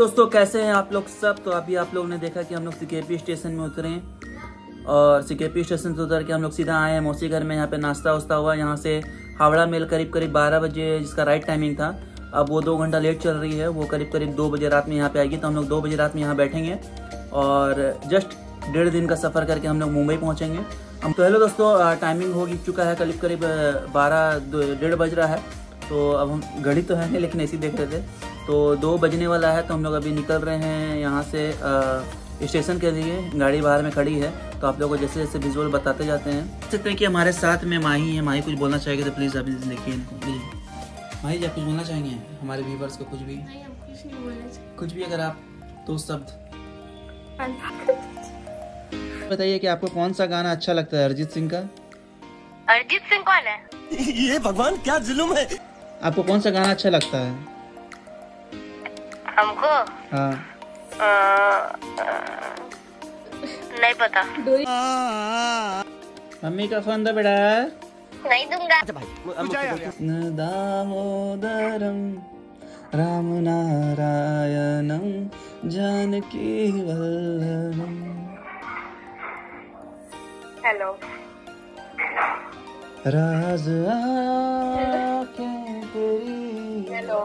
दोस्तों, कैसे हैं आप लोग सब? तो अभी आप लोगों ने देखा कि हम लोग सीकेपी स्टेशन में उतरे हैं। और सीकेपी स्टेशन से उतर के हम लोग सीधा आए हैं मौसी घर में। यहाँ पे नाश्ता वास्ता हुआ। यहाँ से हावड़ा मेल करीब करीब बारह बजे, जिसका राइट टाइमिंग था। अब वो दो घंटा लेट चल रही है। वो करीब करीब दो बजे रात में यहाँ पे आएगी। तो हम लोग दो बजे रात में यहाँ बैठेंगे। और जस्ट डेढ़ दिन का सफ़र करके हम लोग मुंबई पहुँचेंगे। हम तो हेलो दोस्तों टाइमिंग हो चुका है करीब करीब बारह डेढ़ बज रहा है। तो अब हम घड़ी तो है नहीं, लेकिन ऐसे देख रहे थे। तो दो बजने वाला है तो हम लोग अभी निकल रहे हैं यहाँ से स्टेशन के लिए गाड़ी बाहर में खड़ी है तो आप लोगों को जैसे जैसे विजुअल बताते जाते हैं। देख सकते हैं कि हमारे साथ में माही है माही कुछ बोलना चाहेगी तो प्लीज़ अभी देखिए इनको प्लीज़ माही जी आप कुछ बोलना चाहेंगे? हमारे व्यूवर्स को कुछ भी? कुछ चाहिए कुछ भी अगर आप दो शब्द। बताइए कि आपको कौन सा गाना अच्छा लगता है अरिजीत सिंह का? अरिजीत सिंह कौन है? ये भगवान क्या जुलूम है? आपको कौन सा गाना अच्छा लगता है? हमको हाँ। नहीं पता। मम्मी का फ़ोन दो बेटा नहीं दूँगा। दामोदरम राम नारायणम जानकी वल्लभम। हेलो। राज तेरी हेलो।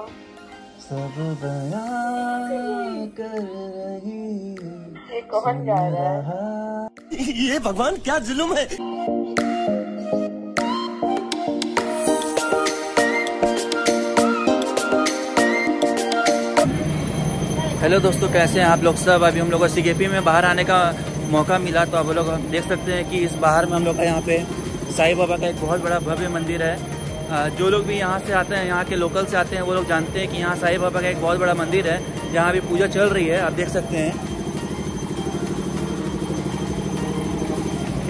सब बयां कर रही ये कौन रहा है ये भगवान क्या जुलुम है? हेलो दोस्तों, कैसे हैं आप लोग सब? अभी हम लोग को सीकेपी में बाहर आने का मौका मिला तो आप लोग देख सकते हैं कि इस बाहर में हम लोग का यहाँ पे साईं बाबा का एक बहुत बड़ा भव्य मंदिर है। जो लोग भी यहाँ से आते हैं, यहाँ के लोकल से आते हैं, वो लोग जानते हैं कि यहाँ साई बाबा का एक बहुत बड़ा मंदिर है, जहाँ अभी पूजा चल रही है, आप देख सकते हैं।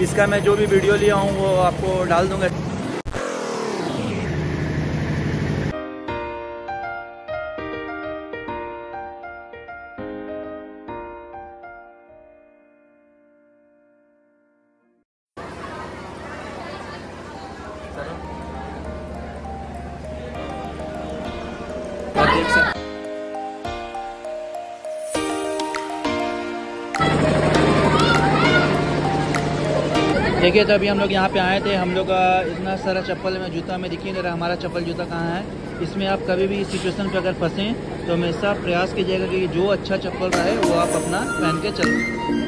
इसका मैं जो भी वीडियो लिया हूँ, वो आपको डाल दूँगा। आप देखिए तो अभी हम लोग यहाँ पे आए थे। हम लोग इतना सारा चप्पल में जूता में नहीं रहा। हमारा चप्पल जूता कहाँ है? इसमें आप कभी भी इस सिचुएशन पे अगर फंसें तो हमेशा प्रयास कीजिएगा कि जो अच्छा चप्पल रहे वो आप अपना पहन के चल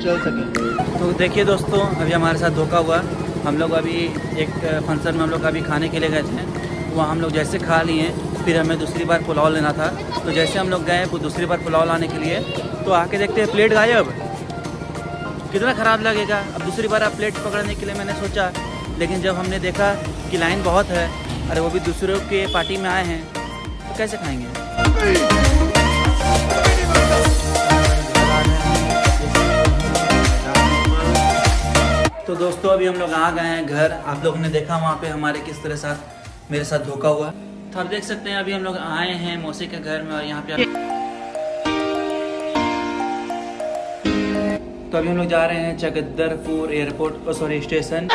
चल सकें। तो देखिए दोस्तों, अभी हमारे साथ धोखा हुआ। हम लोग अभी एक फ़ंक्शन में हम लोग अभी खाने के लिए गए थे। वहाँ हम लोग जैसे खा लिए फिर हमें दूसरी बार पुलाव लेना था। तो जैसे हम लोग गए दूसरी बार पुलाव लाने के लिए। तो आके देखते हैं प्लेट गायब। कितना ख़राब लगेगा। अब दूसरी बार आप प्लेट पकड़ने के लिए मैंने सोचा। लेकिन जब हमने देखा कि लाइन बहुत है, अरे वो भी दूसरों के पार्टी में आए हैं तो कैसे खाएँगे? तो दोस्तों, अभी हम लोग आ गए हैं घर। आप लोगों ने देखा वहाँ पे हमारे किस तरह साथ मेरे साथ धोखा हुआ। तो आप देख सकते हैं अभी हम लोग आए हैं मौसी के घर में और यहाँ पे तो अभी हम लोग जा रहे हैं चकदरपुर एयरपोर्ट सॉरी स्टेशन।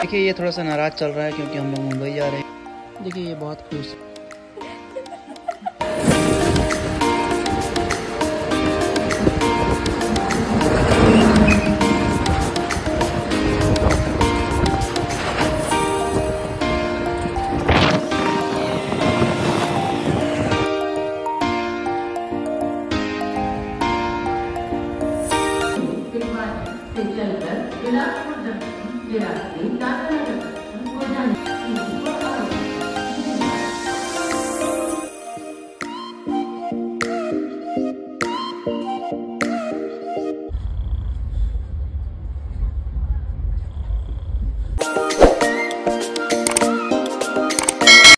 देखिए ये थोड़ा सा नाराज़ चल रहा है क्योंकि हम लोग मुंबई जा रहे हैं। देखिए ये बहुत खुश है। से